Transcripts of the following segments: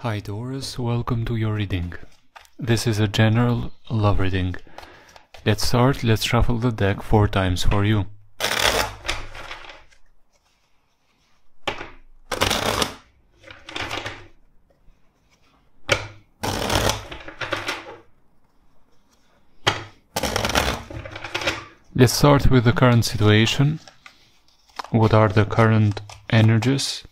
Hi Taurus, welcome to your reading. This is a general love reading. Let's start, let's shuffle the deck four times for you. Let's start with the current situation. What are the current energies?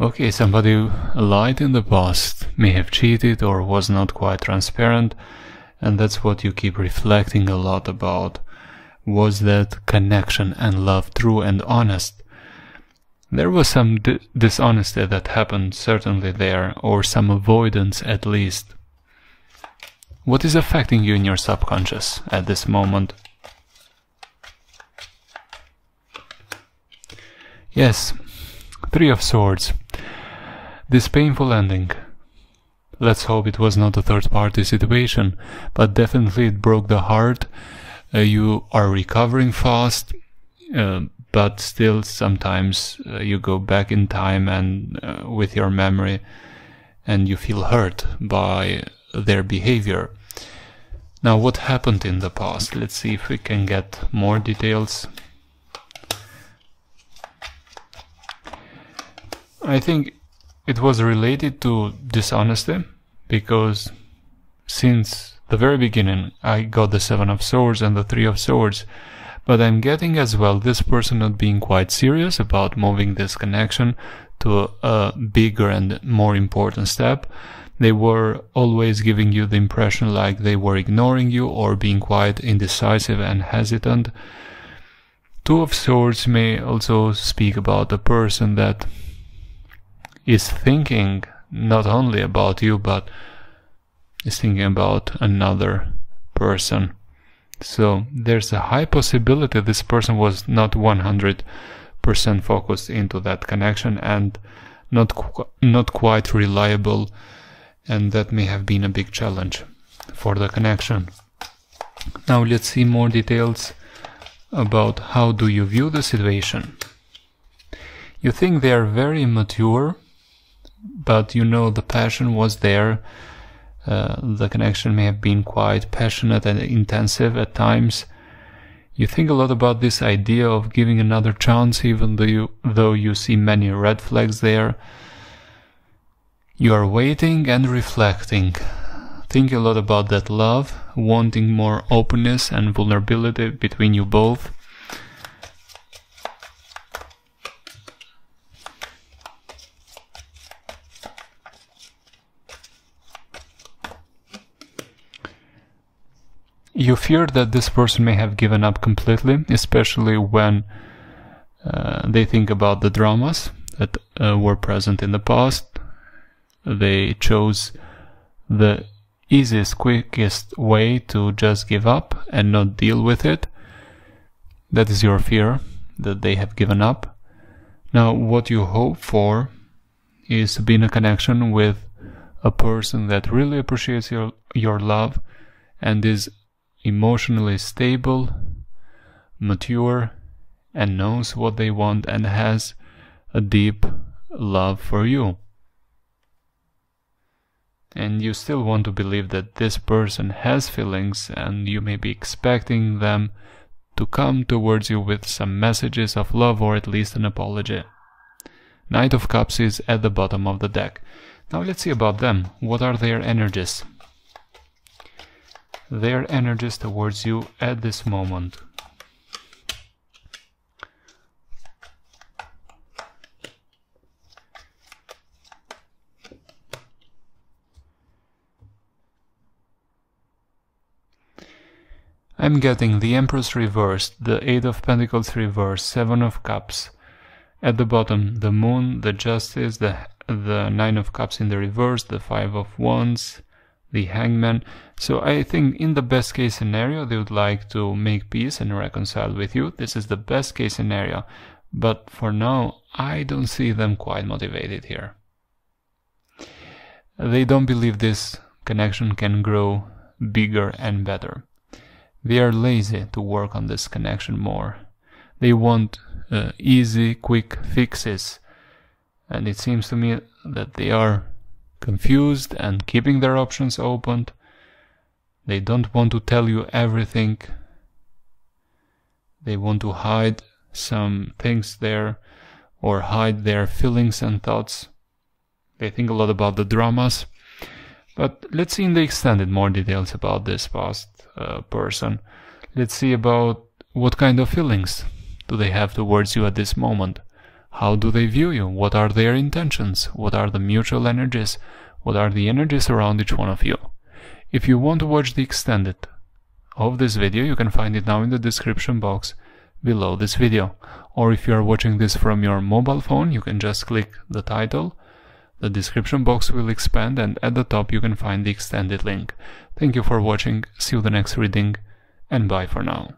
Okay, somebody lied in the past, may have cheated or was not quite transparent, and that's what you keep reflecting a lot about. Was that connection and love true and honest? There was some dishonesty that happened certainly there, or some avoidance at least. What is affecting you in your subconscious at this moment? Yes, Three of Swords. This painful ending. Let's hope it was not a third party situation, but definitely it broke the heart. Uh, you are recovering fast, uh, but still sometimes uh, you go back in time and uh, with your memory and you feel hurt by their behavior. Now, what happened in the past? Let's see if we can get more details. I think it was related to dishonesty because since the very beginning I got the Seven of Swords and the Three of Swords, but I'm getting as well this person not being quite serious about moving this connection to a bigger and more important step. They were always giving you the impression like they were ignoring you or being quite indecisive and hesitant. Two of Swords may also speak about a person that is thinking not only about you but is thinking about another person. So there's a high possibility this person was not 100% focused into that connection and not qu not quite reliable and that may have been a big challenge for the connection. Now let's see more details about how do you view the situation. You think they are very mature but you know the passion was there. Uh, the connection may have been quite passionate and intensive at times. You think a lot about this idea of giving another chance, even though you, though you see many red flags there. You are waiting and reflecting. Think a lot about that love, wanting more openness and vulnerability between you both. You fear that this person may have given up completely, especially when uh, they think about the dramas that uh, were present in the past. They chose the easiest, quickest way to just give up and not deal with it. That is your fear that they have given up. Now, what you hope for is to be in a connection with a person that really appreciates your, your love and is emotionally stable, mature, and knows what they want and has a deep love for you. And you still want to believe that this person has feelings and you may be expecting them to come towards you with some messages of love or at least an apology. Knight of Cups is at the bottom of the deck. Now let's see about them. What are their energies? Their energies towards you at this moment. I'm getting the Empress reversed, the Eight of Pentacles reversed, Seven of Cups. At the bottom, the Moon, the Justice, the, the Nine of Cups in the reverse, the Five of Wands, the Hanged Man. So I think in the best case scenario, they would like to make peace and reconcile with you. This is the best case scenario. But for now, I don't see them quite motivated here. They don't believe this connection can grow bigger and better. They are lazy to work on this connection more. They want uh, easy, quick fixes and it seems to me that they are confused and keeping their options open. They don't want to tell you everything. They want to hide some things there or hide their feelings and thoughts. They think a lot about the dramas. But let's see in the extended more details about this past uh, person. Let's see about what kind of feelings do they have towards you at this moment. How do they view you? What are their intentions? What are the mutual energies? What are the energies around each one of you? If you want to watch the extended of this video, you can find it now in the description box below this video. Or if you are watching this from your mobile phone, you can just click the title the description box will expand and at the top you can find the extended link. Thank you for watching, see you the next reading, and bye for now.